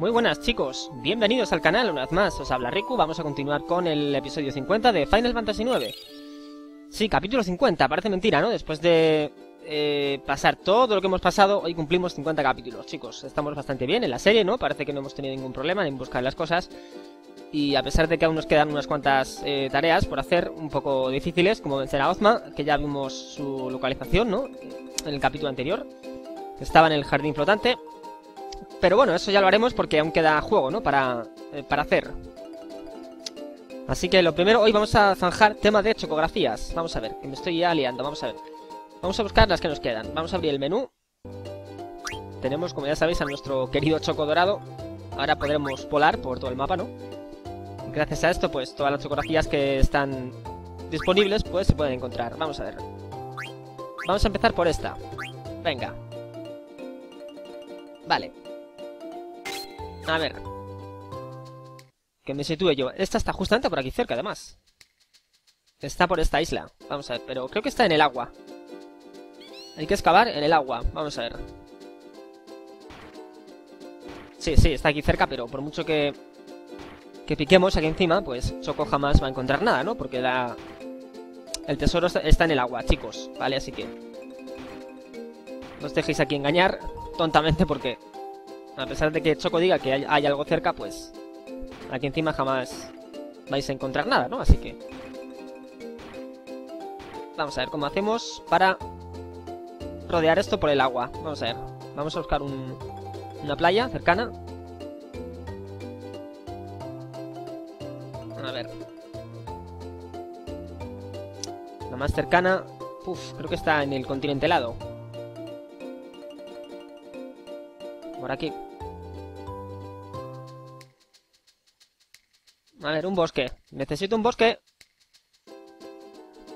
Muy buenas chicos, bienvenidos al canal una vez más, os habla Riku, vamos a continuar con el episodio 50 de Final Fantasy IX. Sí, capítulo 50, parece mentira, ¿no? Después de eh, pasar todo lo que hemos pasado, hoy cumplimos 50 capítulos, chicos. Estamos bastante bien en la serie, ¿no? Parece que no hemos tenido ningún problema en buscar las cosas. Y a pesar de que aún nos quedan unas cuantas eh, tareas por hacer, un poco difíciles, como vencer a Ozma, que ya vimos su localización, ¿no? En el capítulo anterior. Estaba en el jardín flotante. Pero bueno, eso ya lo haremos porque aún queda juego, ¿no? Para, eh, para hacer. Así que lo primero, hoy vamos a zanjar tema de chocografías. Vamos a ver, que me estoy ya liando, vamos a ver. Vamos a buscar las que nos quedan. Vamos a abrir el menú. Tenemos, como ya sabéis, a nuestro querido Choco Dorado. Ahora podremos volar por todo el mapa, ¿no? Gracias a esto, pues todas las chocografías que están disponibles, pues se pueden encontrar. Vamos a ver. Vamos a empezar por esta. Venga. Vale. A ver. Que me sitúe yo. Esta está justamente por aquí cerca, además. Está por esta isla. Vamos a ver, pero creo que está en el agua. Hay que excavar en el agua. Vamos a ver. Sí, sí, está aquí cerca, pero por mucho que... Que piquemos aquí encima, pues Choco jamás va a encontrar nada, ¿no? Porque la... El tesoro está en el agua, chicos. ¿Vale? Así que... No os dejéis aquí engañar tontamente porque... A pesar de que Choco diga que hay, algo cerca, pues... Aquí encima jamás vais a encontrar nada, ¿no? Así que... Vamos a ver cómo hacemos para rodear esto por el agua. Vamos a ver. Vamos a buscar un, una playa cercana. A ver. La más cercana... Uf, creo que está en el continente helado. Por aquí. A ver, un bosque. Necesito un bosque.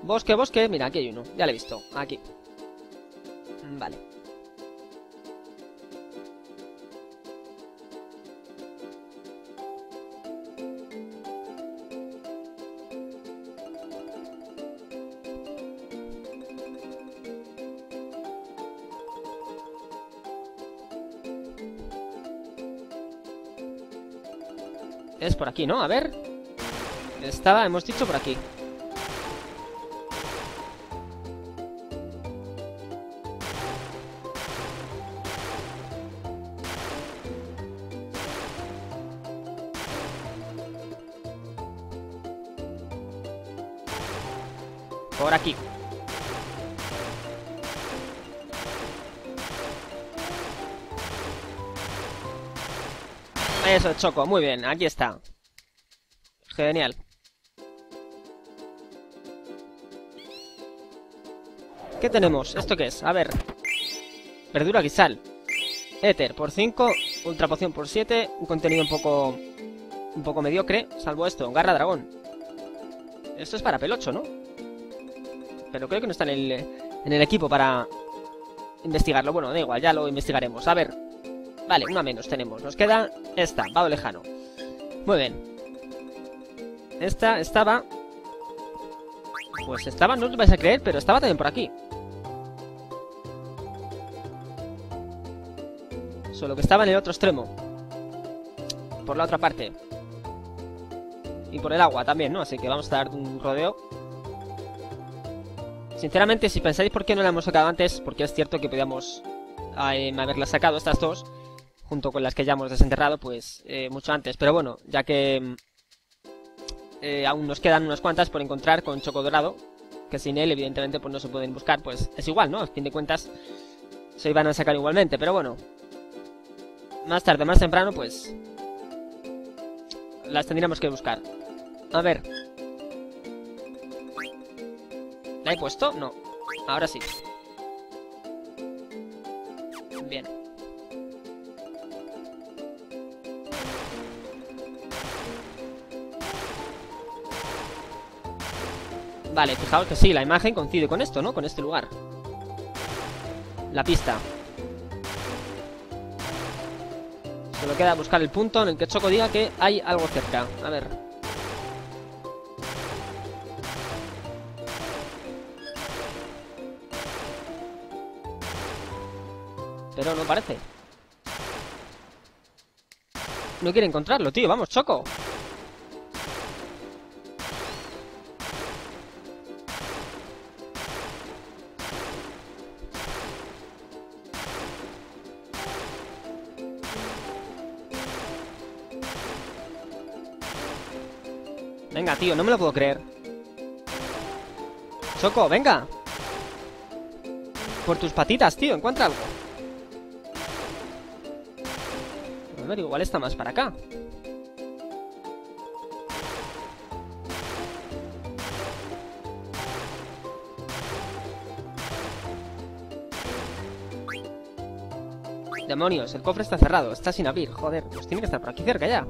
Bosque, bosque. Mira, aquí hay uno. Ya lo he visto. Aquí. Vale. Por aquí, ¿no? A ver. Estaba, hemos dicho por aquí. Por aquí. Eso, Choco, muy bien, aquí está. Genial. ¿Qué tenemos? ¿Esto qué es? A ver. Verdura guisal. Éter por 5, ultra poción por 7, un contenido un poco... Un poco mediocre, salvo esto, garra dragón. Esto es para pelocho, ¿no? Pero creo que no está en el, en el equipo para investigarlo. Bueno, da igual, ya lo investigaremos. A ver. Vale, una menos tenemos. Nos queda esta, vado lejano. Muy bien. Esta estaba... Pues estaba, no os vais a creer, pero estaba también por aquí. Solo que estaba en el otro extremo. Por la otra parte. Y por el agua también, ¿no? Así que vamos a dar un rodeo. Sinceramente, si pensáis por qué no la hemos sacado antes, porque es cierto que podíamos eh, haberla sacado estas dos, junto con las que ya hemos desenterrado, pues eh, mucho antes. Pero bueno, ya que eh, aún nos quedan unas cuantas por encontrar con Choco Dorado, que sin él evidentemente pues no se pueden buscar, pues es igual, ¿no? A fin de cuentas se iban a sacar igualmente, pero bueno. Más tarde, más temprano, pues las tendríamos que buscar. A ver, ¿La he puesto? No. Ahora sí. Vale, fijaos que sí, la imagen coincide con esto, ¿no? Con este lugar. La pista. Solo queda buscar el punto en el que Choco diga que hay algo cerca. A ver. Pero no parece. No quiere encontrarlo, tío. Vamos, Choco. Venga, tío, no me lo puedo creer. Choco, venga. Por tus patitas, tío, encuentra algo. A ver, igual está más para acá. Demonios, el cofre está cerrado, está sin abrir, joder, pues tiene que estar por aquí cerca ya.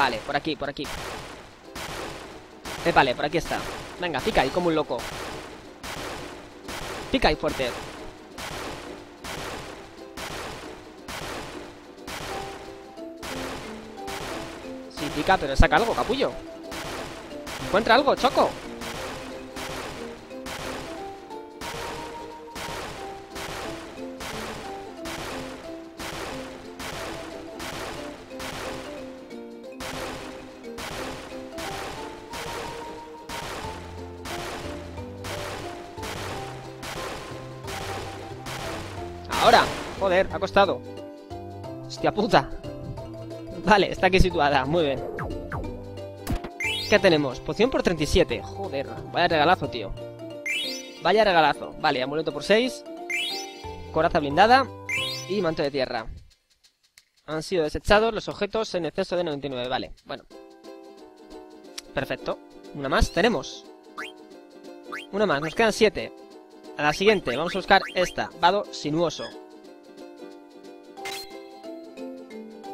Vale, por aquí, por aquí. Eh, vale, por aquí está. Venga, pica ahí como un loco. Pica ahí fuerte. Sí, pica, pero saca algo, capullo. Encuentra algo, choco. Joder, ha costado. Hostia puta. Vale, está aquí situada. Muy bien. ¿Qué tenemos? Poción por 37. Joder, vaya regalazo, tío. Vaya regalazo. Vale, amuleto por 6. Coraza blindada. Y manto de tierra. Han sido desechados los objetos en exceso de 99. Vale, bueno. Perfecto. Una más tenemos. Una más, nos quedan 7. A la siguiente, vamos a buscar esta. Vado sinuoso.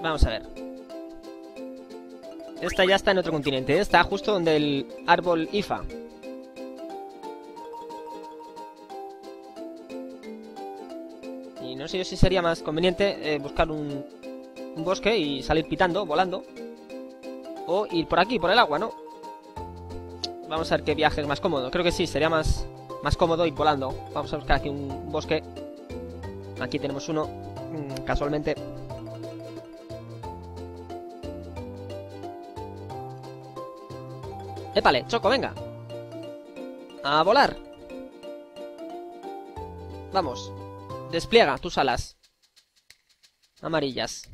Vamos a ver. Esta ya está en otro continente. Está justo donde el árbol IFA. Y no sé yo si sería más conveniente eh, buscar un, un bosque y salir pitando, volando. O ir por aquí, por el agua, ¿no? Vamos a ver qué viaje es más cómodo. Creo que sí, sería más, más cómodo ir volando. Vamos a buscar aquí un bosque. Aquí tenemos uno, mm, casualmente. Épale, Choco, venga. A volar. Vamos. Despliega tus alas. Amarillas.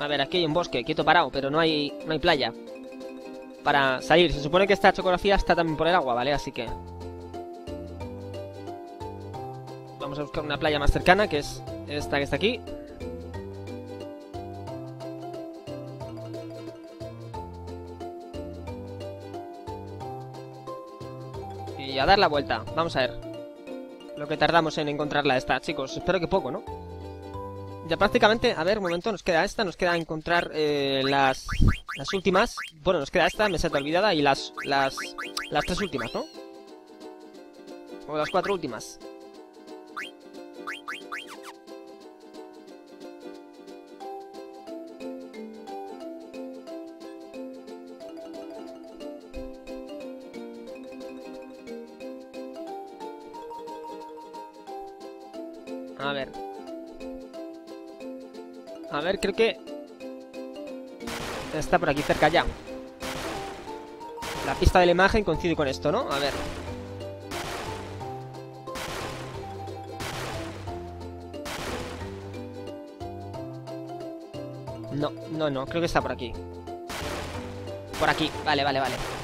A ver, aquí hay un bosque, quieto parado, pero no hay, no hay playa. Para salir, se supone que esta chocografía está también por el agua, ¿vale? Así que... Vamos a buscar una playa más cercana, que es esta que está aquí. Y a dar la vuelta, vamos a ver. Lo que tardamos en encontrarla esta, chicos. Espero que poco, ¿no? Ya prácticamente, a ver, un momento, nos queda esta, nos queda encontrar eh, las, las últimas. Bueno, nos queda esta, meseta olvidada, y las, las, las tres últimas, ¿no? O las cuatro últimas. Ver, creo que... Está por aquí cerca ya. La pista de la imagen coincide con esto, ¿no? A ver. No, no, no, creo que está por aquí. Por aquí, vale, vale, vale.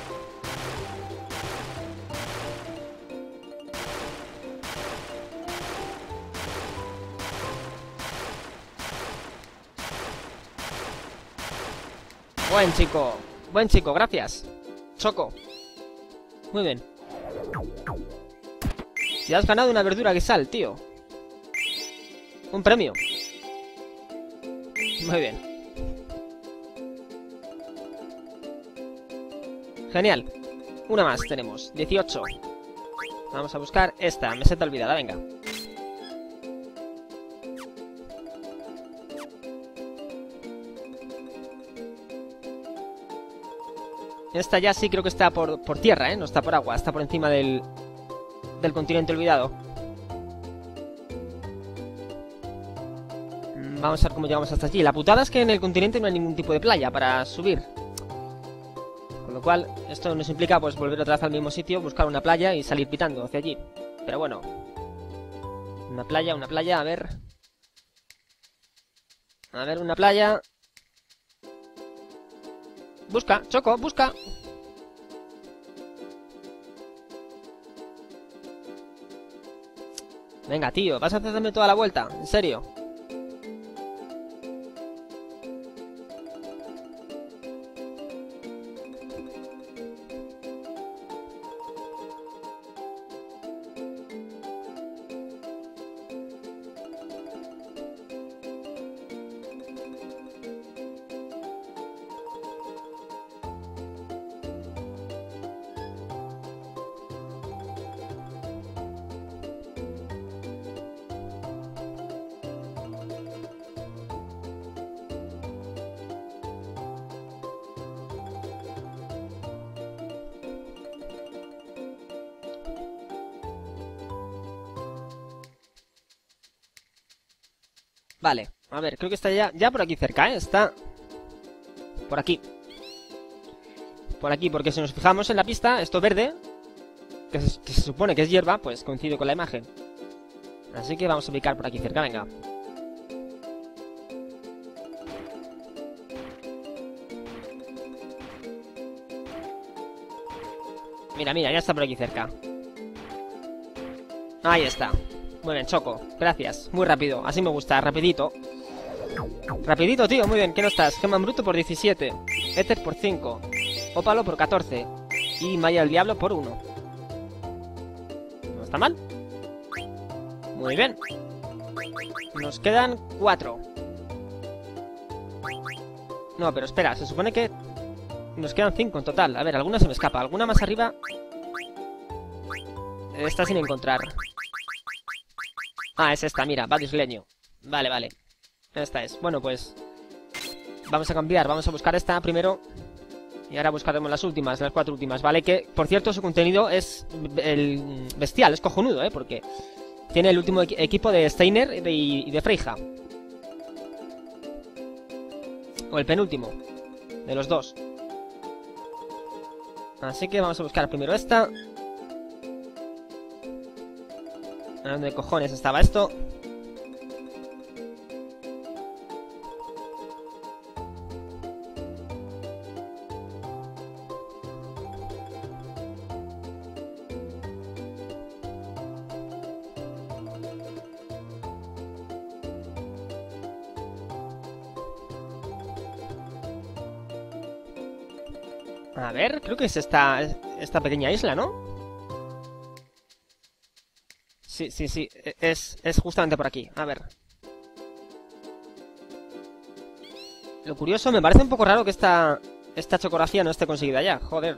Buen chico, buen chico, gracias. Choco. Muy bien. Ya has ganado una verdura guisal, tío. Un premio. Muy bien. Genial. Una más tenemos. 18. Vamos a buscar esta, meseta olvidada, venga. Esta ya sí creo que está por, por tierra, ¿eh? No está por agua, está por encima del, del continente olvidado. Mm, Vamos a ver cómo llegamos hasta allí. La putada es que en el continente no hay ningún tipo de playa para subir. Con lo cual, esto nos implica pues volver otra vez al mismo sitio, buscar una playa y salir pitando hacia allí. Pero bueno. Una playa, una playa, a ver. A ver, una playa. Busca, Choco, busca. Venga, tío, vas a hacerme toda la vuelta, en serio. Vale, a ver, creo que está ya, ya por aquí cerca, ¿eh? Está por aquí. Por aquí, porque si nos fijamos en la pista, esto verde, que se, que se supone que es hierba, pues coincide con la imagen. Así que vamos a picar por aquí cerca, venga. Mira, mira, ya está por aquí cerca. Ahí está. Muy bien, Choco. Gracias. Muy rápido. Así me gusta. Rapidito. Rapidito, tío. Muy bien. ¿Qué no estás? Geman Bruto por 17. Ether por 5. Ópalo por 14. Y Maya del Diablo por 1. No está mal. Muy bien. Nos quedan 4. No, pero espera. Se supone que nos quedan 5 en total. A ver, alguna se me escapa. Alguna más arriba... Está sin encontrar. Ah, es esta, mira, Leño. Vale, vale. Esta es. Bueno, pues... Vamos a cambiar, vamos a buscar esta primero. Y ahora buscaremos las últimas, las cuatro últimas, ¿vale? Que, por cierto, su contenido es el bestial, es cojonudo, ¿eh? Porque tiene el último equipo de Steiner y de, y de Freija. O el penúltimo. De los dos. Así que vamos a buscar primero esta. ¿Dónde cojones estaba esto? A ver, creo que es esta, esta pequeña isla, ¿no? Sí, sí, sí. Es, es justamente por aquí. A ver. Lo curioso, me parece un poco raro que esta, esta chocografía no esté conseguida ya. Joder.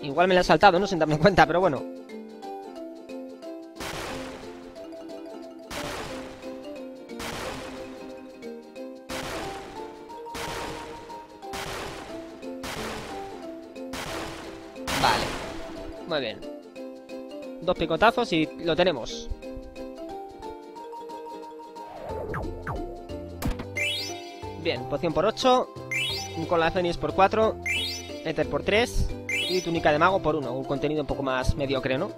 Igual me la he saltado, no sin darme cuenta, pero bueno. Picotazos y lo tenemos. Bien, poción por 8. Un cola de Fénix por 4. Ether por 3. Y túnica de mago por 1. Un contenido un poco más mediocre, ¿no?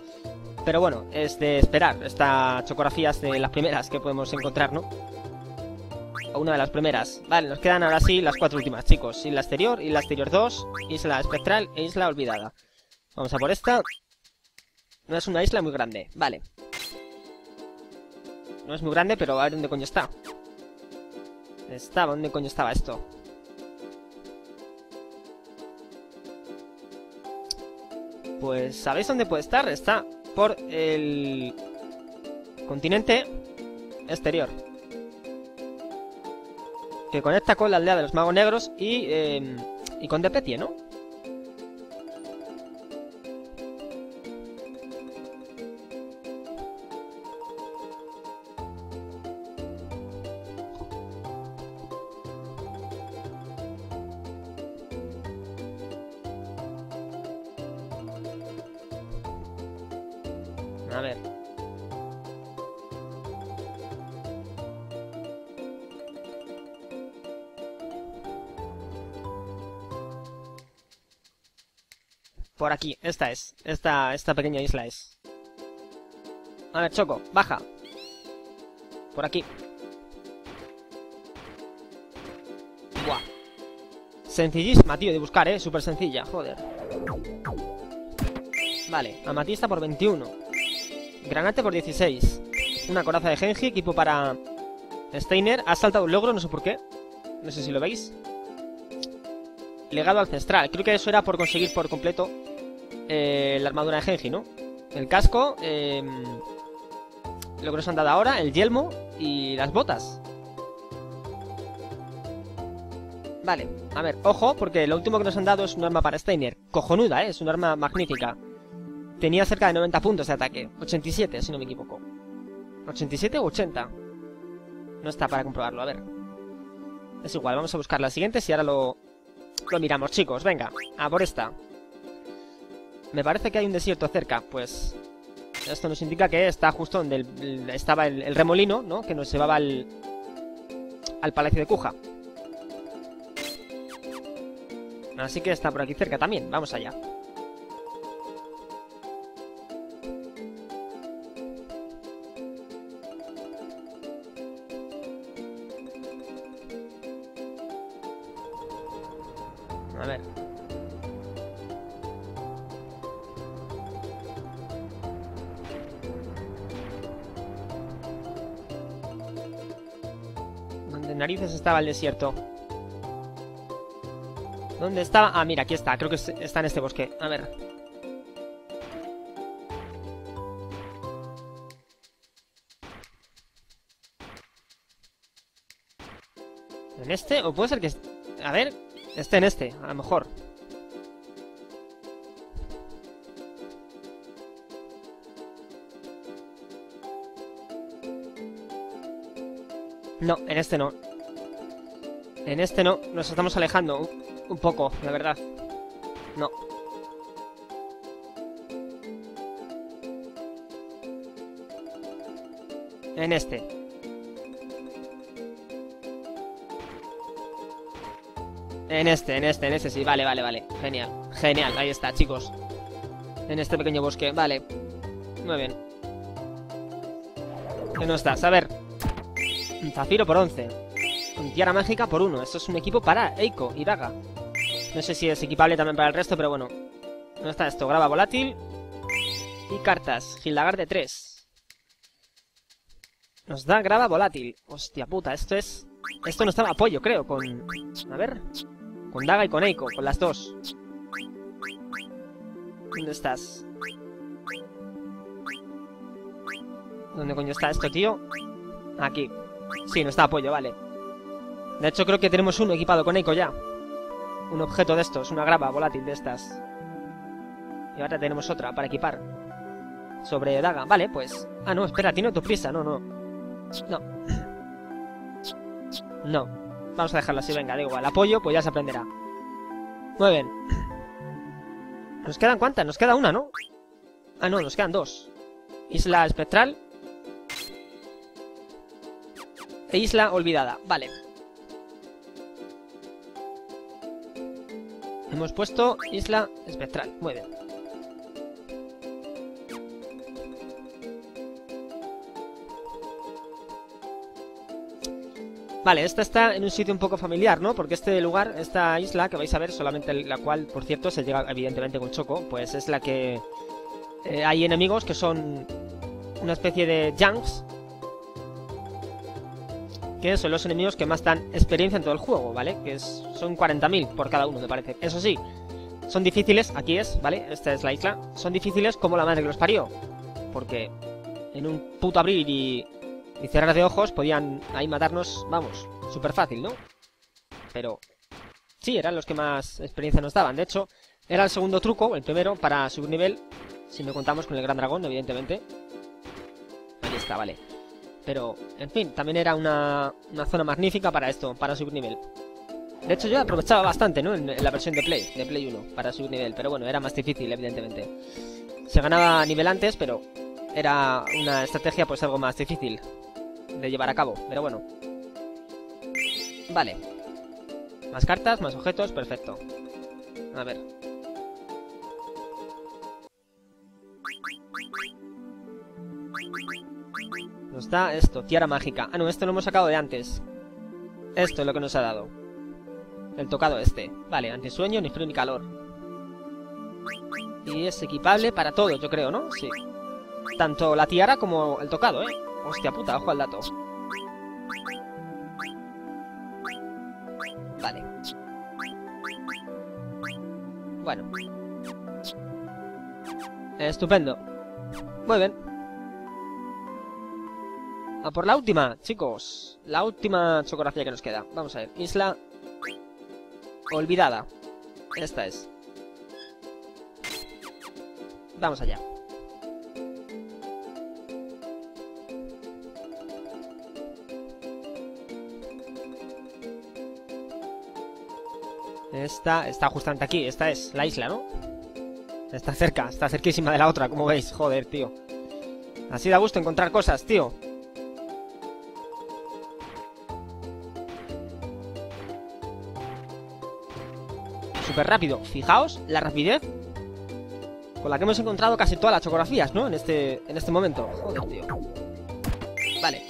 Pero bueno, es de esperar. Esta chocografía es de las primeras que podemos encontrar, ¿no? O una de las primeras. Vale, nos quedan ahora sí las cuatro últimas, chicos. Isla exterior, isla exterior 2, isla espectral e isla olvidada. Vamos a por esta. No es una isla muy grande. Vale. No es muy grande, pero a ver dónde coño está. Estaba, ¿dónde coño estaba esto? Pues, ¿sabéis dónde puede estar? Está por el continente exterior. Que conecta con la aldea de los magos negros y, eh, y con Depetie, ¿no? A ver. Por aquí, esta es. Esta, esta pequeña isla es. A ver, Choco, baja. Por aquí. Buah. Sencillísima, tío, de buscar, eh. Súper sencilla, joder. Vale, amatista por 21. Granate por 16. Una coraza de Genji, equipo para Steiner. Ha saltado un logro, no sé por qué. No sé si lo veis. Legado ancestral. Creo que eso era por conseguir por completo eh, la armadura de Genji, ¿no? El casco, eh, lo que nos han dado ahora, el yelmo y las botas. Vale, a ver, ojo, porque lo último que nos han dado es un arma para Steiner. Cojonuda, ¿eh? Es un arma magnífica. Tenía cerca de 90 puntos de ataque. 87, si no me equivoco. ¿87 o 80? No está para comprobarlo, a ver. Es igual, vamos a buscar la siguiente y ahora lo, lo miramos, chicos. Venga, a por esta. Me parece que hay un desierto cerca, pues... Esto nos indica que está justo donde el- estaba el, el remolino, ¿no? Que nos llevaba al, al Palacio de Kuja. Así que está por aquí cerca también. Vamos allá. A ver. ¿Dónde narices estaba el desierto? ¿Dónde estaba? Ah, mira, aquí está. Creo que es- está en este bosque. A ver. ¿En este? ¿O puede ser que... A ver, esté en este, a lo mejor. No, en este no. En este no, nos estamos alejando un, un poco, la verdad. No. En este. En este, en este, en este, sí, vale, vale, vale. Genial, genial, ahí está, chicos. En este pequeño bosque, vale. Muy bien. ¿Qué no estás? A ver. Zafiro por 11. Con Tiara Mágica por 1. Esto es un equipo para Eiko y Daga. No sé si es equipable también para el resto, pero bueno. ¿Dónde está esto? Graba volátil. Y cartas. Gildagar de 3. Nos da grava volátil. Hostia puta, esto es... Esto no estaba apoyo, creo, con... A ver... Con Daga y con Eiko, con las dos. ¿Dónde estás? ¿Dónde coño está esto, tío? Aquí. Sí, no está apoyo, vale. De hecho, creo que tenemos uno equipado con Eiko ya. Un objeto de estos, una grava volátil de estas. Y ahora tenemos otra para equipar. Sobre Daga. Vale, pues... Ah, no, espera, tiene autoprisa. No, no. No. No. Vamos a dejarlo así, venga, da igual. Apoyo, pues ya se aprenderá. Muy bien. ¿Nos quedan cuántas? Nos queda una, ¿no? Ah, no, nos quedan dos. Isla espectral. E isla olvidada. Vale. Hemos puesto isla espectral. Muy bien. Vale, esta está en un sitio un poco familiar, ¿no? Porque este lugar, esta isla que vais a ver, solamente la cual, por cierto, se llega evidentemente con Choco, pues es la que eh, hay enemigos que son una especie de junks, que son los enemigos que más dan experiencia en todo el juego, ¿vale? Que es, son 40.000 por cada uno, me parece. Eso sí, son difíciles, aquí es, ¿vale? Esta es la isla. Son difíciles como la madre que los parió. Porque en un puto abrir y, y cerrar de ojos podían ahí matarnos, vamos, súper fácil, ¿no? Pero sí, eran los que más experiencia nos daban. De hecho, era el segundo truco, el primero, para subir nivel. Si no contamos con el gran dragón, evidentemente. Ahí está, vale. Pero, en fin, también era una, una zona magnífica para esto, para subir nivel. De hecho, yo aprovechaba bastante, ¿no? En, la versión de Play, de Play 1, para subir nivel. Pero bueno, era más difícil, evidentemente. Se ganaba nivel antes, pero era una estrategia, pues, algo más difícil de llevar a cabo. Pero bueno. Vale. Más cartas, más objetos, perfecto. A ver. Nos da esto, tiara mágica. Ah, no, esto lo hemos sacado de antes. Esto es lo que nos ha dado. El tocado este. Vale, antisueño, ni frío ni calor. Y es equipable para todo, yo creo, ¿no? Sí. Tanto la tiara como el tocado, ¿eh? Hostia puta, ojo al dato. Vale. Bueno. Estupendo. Muy bien. A por la última, chicos. La última chocografía que nos queda. Vamos a ver. Isla olvidada. Esta es. Vamos allá. Esta está justamente aquí. Esta es la isla, ¿no? Está cerca, está cerquísima de la otra, como veis. Joder, tío. Así da gusto encontrar cosas, tío. súper rápido. Fijaos la rapidez con la que hemos encontrado casi todas las chocografías, ¿no? En este, en este momento. Joder, tío. Vale.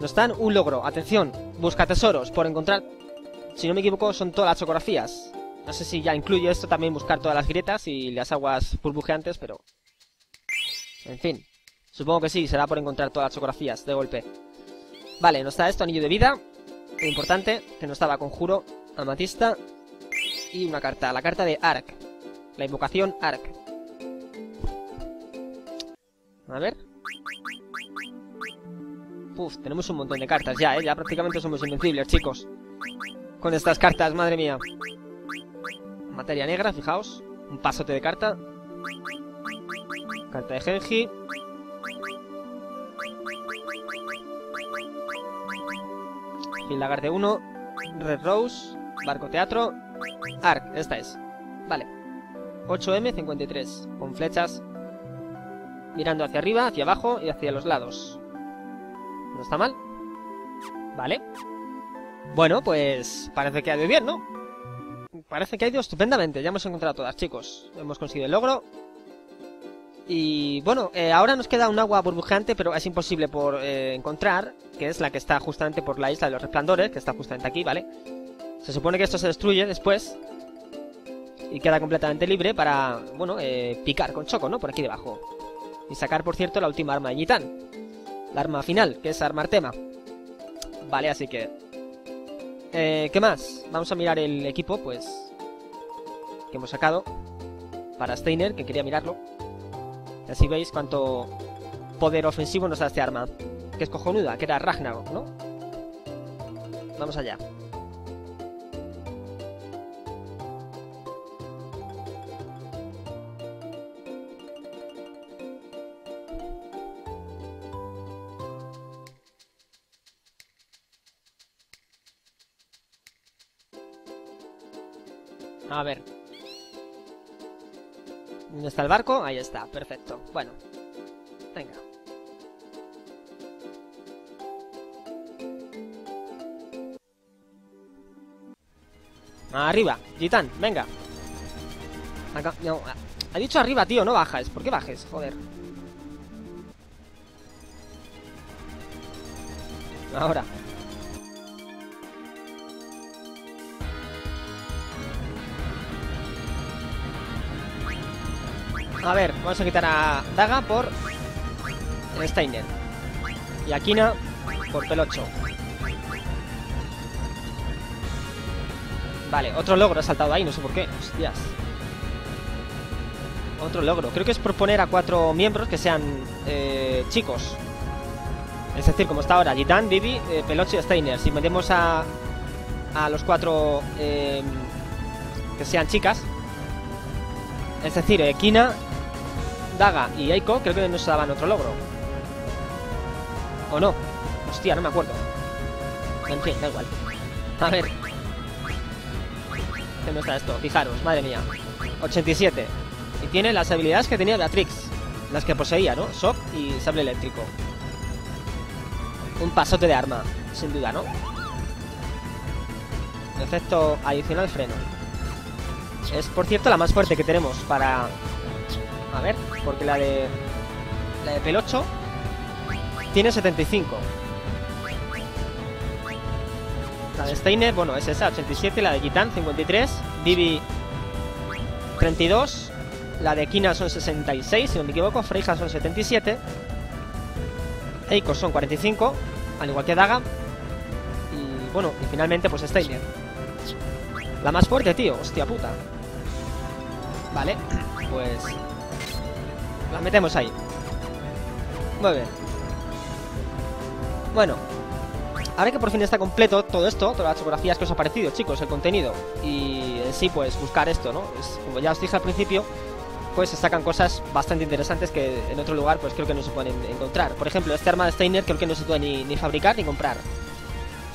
Nos dan un logro. Atención, busca tesoros por encontrar... Si no me equivoco, son todas las chocografías. No sé si ya incluye esto también buscar todas las grietas y las aguas burbujeantes, pero... En fin. Supongo que sí, será por encontrar todas las chocografías de golpe. Vale, nos da esto, anillo de vida. Importante, que nos daba conjuro, amatista y una carta, la carta de Ark. La invocación Ark. A ver. Uf, tenemos un montón de cartas ya, ¿eh? Ya prácticamente somos invencibles, chicos. Con estas cartas, madre mía. Materia negra, fijaos. Un pasote de carta. Carta de Genji. Lagarde 1. Red Rose. Barco Teatro. Arc, esta es. Vale. 8M53, con flechas mirando hacia arriba, hacia abajo y hacia los lados. ¿No está mal? Vale. Bueno, pues parece que ha ido bien, ¿no? Parece que ha ido estupendamente. Ya hemos encontrado todas, chicos. Hemos conseguido el logro. Y bueno, eh, ahora nos queda un agua burbujeante, pero es imposible por eh, encontrar, que es la que está justamente por la isla de los resplandores, que está justamente aquí, ¿vale? Se supone que esto se destruye después y queda completamente libre para, bueno, eh, picar con Choco, ¿no? Por aquí debajo. Y sacar, por cierto, la última arma de Yitan. La arma final, que es armar tema. Vale, así que... Eh, ¿Qué más? Vamos a mirar el equipo, pues... Que hemos sacado. Para Steiner, que quería mirarlo. Y así veis cuánto poder ofensivo nos da este arma. Que es cojonuda, que era Ragnarok, ¿no? Vamos allá. A ver. ¿Dónde está el barco? Ahí está, perfecto. Bueno. Venga. Arriba, Gitán, venga. Acá, no, ha dicho arriba, tío, no bajas. ¿Por qué bajes? Joder. Ahora. A ver, vamos a quitar a Daga por Steiner. Y a Kina por Pelocho. Vale, otro logro ha saltado ahí, no sé por qué. Hostias. Otro logro. Creo que es por poner a cuatro miembros que sean eh, chicos. Es decir, como está ahora, Gitan, Vivi, eh, Peloche y Steiner. Si metemos a, a los cuatro eh, que sean chicas, es decir, eh, Kina, Daga y Aiko, creo que nos daban otro logro. ¿O no? Hostia, no me acuerdo. En fin, da igual. A ver. ¿Qué no está esto? Fijaros, madre mía. 87. Y tiene las habilidades que tenía Beatrix. Las que poseía, ¿no? Shock y sable eléctrico. Un pasote de arma, sin duda, ¿no? Efecto adicional freno. Es, por cierto, la más fuerte que tenemos para... A ver, porque la de... La de Pelocho tiene 75. La de Steiner, bueno, es esa, 87. La de Gitan, 53. Bibi, 32. La de Kina son 66, si no me equivoco. Freija son 77. Eiko son 45, al igual que Daga. Y bueno, y finalmente pues Steiner. La más fuerte, tío. Hostia puta. Vale, pues... La metemos ahí. Muy bien. Bueno. Ahora que por fin está completo todo esto, todas las fotografías que os ha parecido, chicos, el contenido. Y en sí, pues buscar esto, ¿no? Es, como ya os dije al principio, pues se sacan cosas bastante interesantes que en otro lugar pues creo que no se pueden encontrar. Por ejemplo, este arma de Steiner creo que no se puede ni fabricar ni comprar.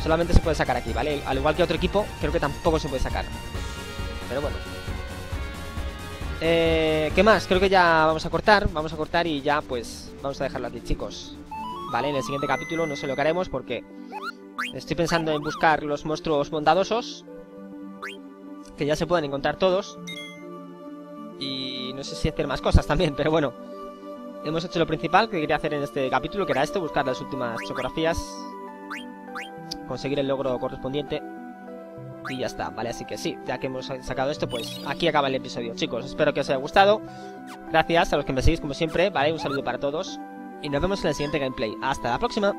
Solamente se puede sacar aquí, ¿vale? Al igual que otro equipo, creo que tampoco se puede sacar. Pero bueno. Eh, ¿Qué más? Creo que ya vamos a cortar. Vamos a cortar y ya pues vamos a dejarlo aquí, chicos. Vale, en el siguiente capítulo no sé lo que haremos porque estoy pensando en buscar los monstruos bondadosos. Que ya se pueden encontrar todos. Y no sé si hacer más cosas también, pero bueno. Hemos hecho lo principal que quería hacer en este capítulo, que era esto, buscar las últimas fotografías. Conseguir el logro correspondiente. Y ya está, ¿vale? Así que sí, ya que hemos sacado esto, pues aquí acaba el episodio. Chicos, espero que os haya gustado. Gracias a los que me seguís como siempre, ¿vale? Un saludo para todos. Y nos vemos en el siguiente gameplay. Hasta la próxima.